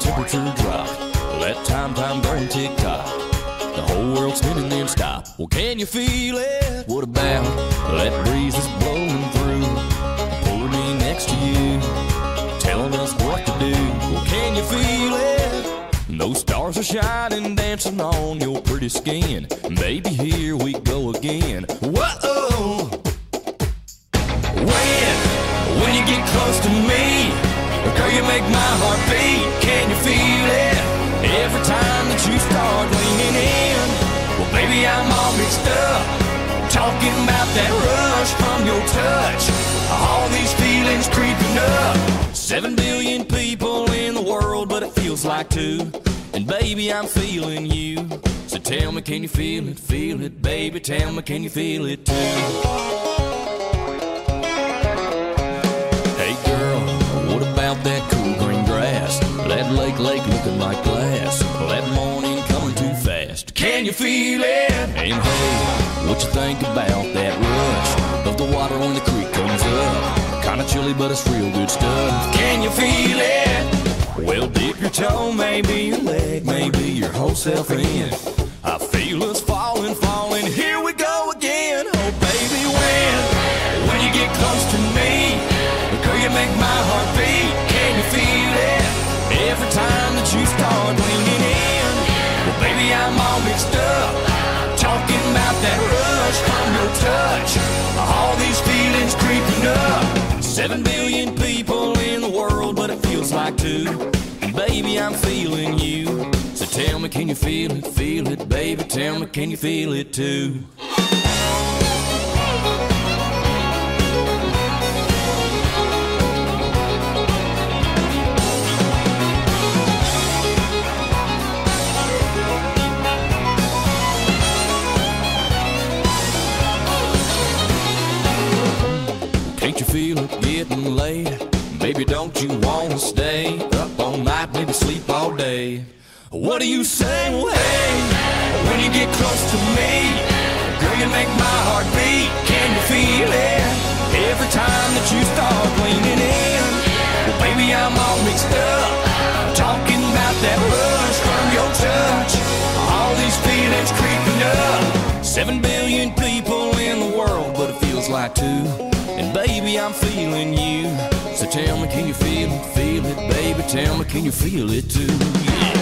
temperature drop. Let time, time go and tick tock. The whole world's spinning then stop. Well, can you feel it? What about that breeze that's blowing through? Pull me next to you, telling us what to do. Well, can you feel it? Those stars are shining, dancing on your pretty skin. Baby, here we go again. Whoa! When, when you get close to me, girl, you make my heart beat. Can you feel it? Every time that you start leaning in, well, baby, I'm all mixed up. Talking about that rush from your touch. All these feelings creeping up. Seven billion people in the world, but it feels like two. And baby, I'm feeling you. So tell me, can you feel it? Feel it, baby. Tell me, can you feel it too? Lake, lake looking like glass. That morning coming too fast. Can you feel it? And hey, what you think about that rush of the water when the creek comes up? Kinda chilly, but it's real good stuff. Can you feel it? Well, dip your toe, maybe your leg, maybe your whole self in. I feel us falling, falling. Here we go again. Oh, baby, when, when you get close to me, girl, you make my heart beat. Seven billion people in the world, but it feels like two. Baby, I'm feeling you. So tell me, can you feel it? Feel it, baby. Tell me, can you feel it too? Baby, don't you wanna stay up all night, maybe sleep all day? What do you say? Well, hey, when you get close to me, girl, you make my heart beat. Can you feel it? Every time that you start leaning in, well, baby, I'm all mixed up. Talking about that rush from your touch. All these feelings creeping up. Seven billion people in the world, but it feels like two. And baby, I'm feeling you. So tell me, can you feel it? Feel it, baby. Tell me, can you feel it too? Yeah.